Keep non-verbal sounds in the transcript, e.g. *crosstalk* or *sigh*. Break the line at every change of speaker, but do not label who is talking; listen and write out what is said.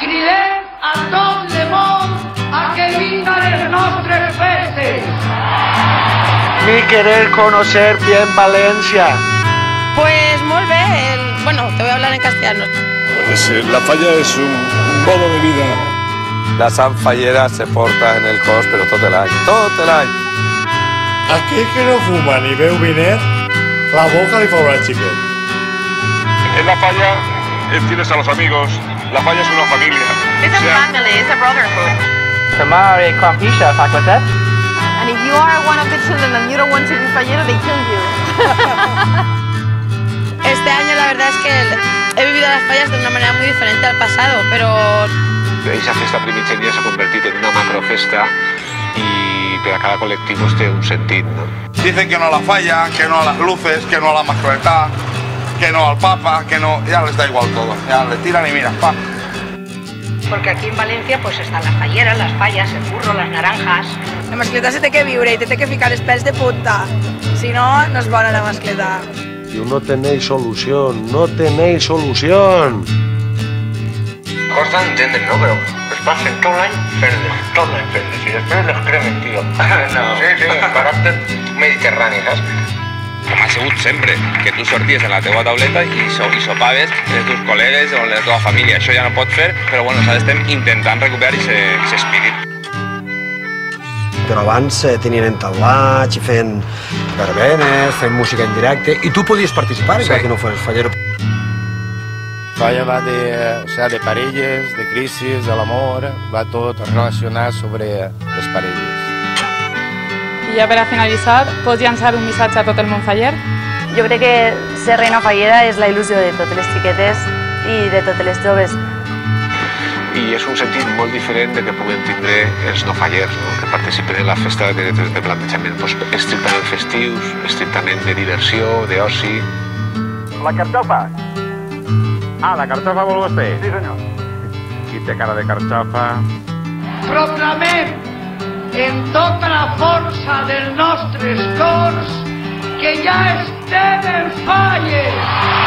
cridem a tot el món a que vinguen els nostres festes.
Ni querer conocer bien Valencia.
Pues molt bé, el- bueno, te voy a hablar en castellano.
Pues, eh, la falla es un, un modo de vida.
La Sant Fallera se porta en el cos, però tot l'any, tot l'any.
Aquell que no fuma ni beu vinet, la boca li faurà xiquet.
En la falla eh, tienes a los amigos. La falla es una familia.
It's a family, it's a brotherhood.
Tamare Compisha, facultad.
And if you are one of the children and you don't want to be fallero, they kill you. *laughs* este año la verdad es que he vivido las fallas de una manera muy diferente al pasado, pero
Esa festa primigènia s'ha convertit en una macrofesta i per a cada col·lectiu té un sentit. No?
Dicen que no a la falla, que no a las luces, que no a la mascletá, que no al papa, que no... Ya les da igual todo. Ya le tiran y mira, pa.
Porque aquí en Valencia pues están las falleras, las fallas, el burro, las naranjas.
la mascleta se té que viure i te té que ficar els pèls de punta. Si no, no és bona la mascleta.
You no tenéis solución, no tenéis solución.
Costa d'entendre, no? Però es passen tot l'any fent-les, tot l'any fent-les, i després les cremen, tio. No. Sí, sí, el caràcter mediterrani, saps?
Com ha sigut sempre, que tu sorties en la teua tauleta i, so, i sopaves amb els teus col·legues o amb la teva família. Això ja no pot fer, però bueno, nosaltres estem intentant recuperar aquest espírit.
Però abans eh, tenien entaulats i feien verbenes, feien música en directe, i tu podies participar, encara que no fos fallero.
Falla va de, o sea, de parelles, de crisis, de l'amor, va tot relacionat sobre les parelles.
I ja per a finalitzar, pots llançar un missatge a tot el món faller?
Jo crec que ser reina fallera és la il·lusió de totes les xiquetes i de totes les joves.
I és un sentit molt diferent de que puguem tindre els no fallers, no? que participen en la festa de, de, de plantejament pues, estrictament festius, estrictament de diversió, d'oci.
La cartofa.
Ah, la cartofa vol vostè? Sí, senyor. Qui té cara de carxofa?
Proclamem en tota la força dels nostres cors que ja estem en falles.